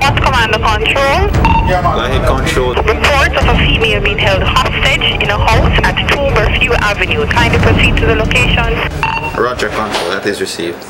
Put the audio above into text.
What's Commander Control? Lahey Control. Report of a female being held hostage in a house at 2 Burfew Avenue. Kindly proceed to the location. Roger Control, that is received.